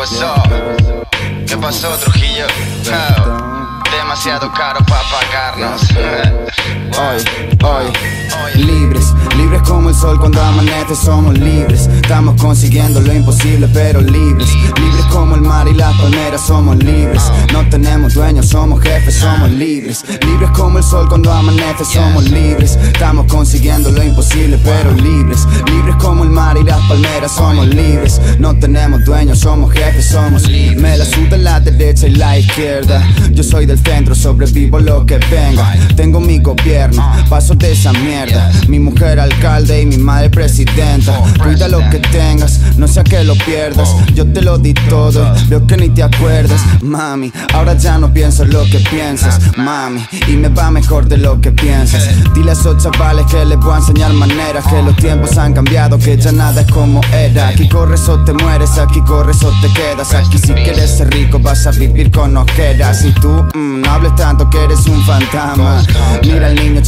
What's up? ¿Qué pasó, Trujillo? Demasiado caro para pagarnos. Hoy, hoy, libres, libres como el sol cuando amanece, somos libres. Estamos consiguiendo lo imposible, pero libres. Libres como el mar y las palmeras, somos libres. No tenemos dueños, somos jefes, somos libres. Libres como el sol cuando amanece, somos libres. Estamos consiguiendo lo imposible, pero libres. Libres como el mar y las palmeras, somos libres. No tenemos dueños, somos jefes, somos libres. Me la suda la derecha y la izquierda. Yo soy del centro, sobrevivo lo que venga. Tengo mi gobierno, paso de esa mierda. Mi mujer alcalde y mi madre presidenta. Cuida lo que tengas, no sea que lo pierdas. Yo te lo di todo, veo que ni te acuerdas. Mami, ahora ya no pienso lo que piensas. Mami, y me va mejor de lo que piensas. Dile a esos chavales que les voy a enseñar maneras. Que los tiempos han cambiado, que ya nada es como era. Aquí corres o te mueres, aquí corres o te quedas. Aquí si quieres ser rico vas a vivir con ojeras. Y tú, mm, no hables tanto que eres un fantasma.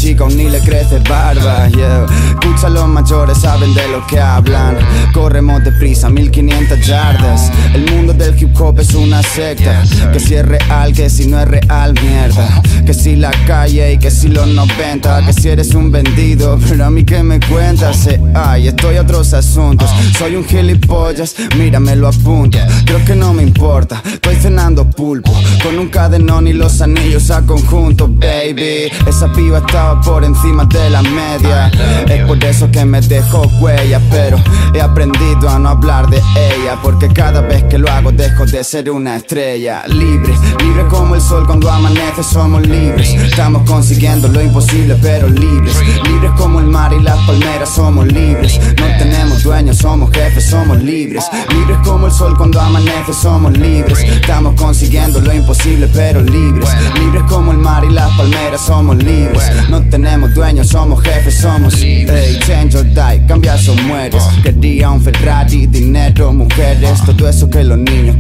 Chico, aún ni le crece barba. Yeah. Escucha los mayores, saben de lo que hablan. Corremos deprisa, 1500 yardas. El mundo del hip hop es una secta. Que si es real, que si no es real, mierda. Que si la calle y que si los 90. Que si eres un vendido, pero a mí que me cuentas. Eh, ay, estoy a otros asuntos. Soy un gilipollas, mírame lo apunto. Creo que no me importa, estoy cenando pulpo. Con un cadenón y los anillos a conjunto, baby. Esa piba estaba por encima de la media. Es por eso que me dejó huella, pero he aprendido a no hablar de ella. Porque cada vez que lo hago dejo de ser una estrella. Libre, libre como el sol cuando amanece, somos libres. Estamos consiguiendo lo imposible, pero libres. Libres como el mar y las palmeras, somos libres. No tenemos dueños, somos jefes, somos libres. Libres como el sol cuando amanece, somos libres. Estamos consiguiendo lo imposible, pero libres. Libres como el mar y las palmeras, somos libres. No tenemos dueños, somos jefes, somos Hey, change or die, cambias o mueres. Quería un Ferrari, dinero, mujeres, todo eso que los niños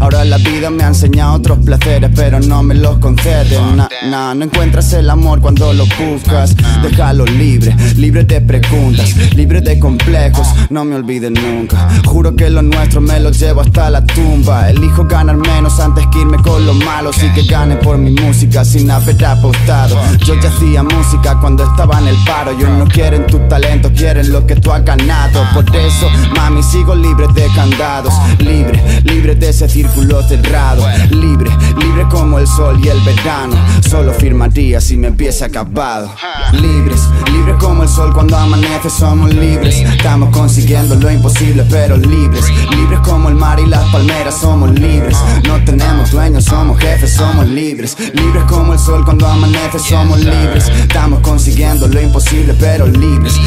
Ahora la vida me ha enseñado otros placeres, pero no me los conceden. Nah, nah, no encuentras el amor cuando lo buscas. Déjalo libre, libre de preguntas, libre de complejos. No me olvides nunca. Juro que lo nuestro me lo llevo hasta la tumba. Elijo ganar menos antes que irme con los malos y que gane por mi música sin haber apostado. Yo ya hacía música cuando estaba en el paro. Ellos no quieren tu talento, quieren lo que tú has ganado. Por eso, mami, sigo libre de candados. Libre, libre de ese círculo cerrado. Libre, libre como el sol y el verano. Solo firmaría si me empieza acabado. Libres, libres como el sol cuando amanece, somos libres. Estamos consiguiendo lo imposible, pero libres. Libres como el mar y las palmeras, somos libres. No tenemos dueños, somos jefes, somos libres. Libres como el sol cuando amanece, somos libres. Estamos consiguiendo lo imposible, pero libres.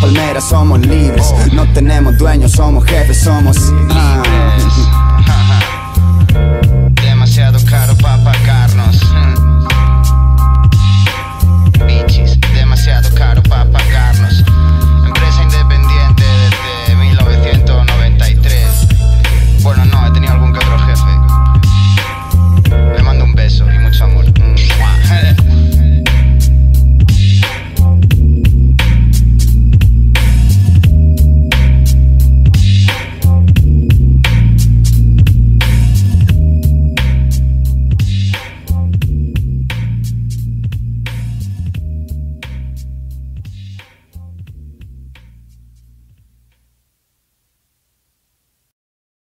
Palmeras, somos libres. No tenemos dueños, somos jefes, somos. ah.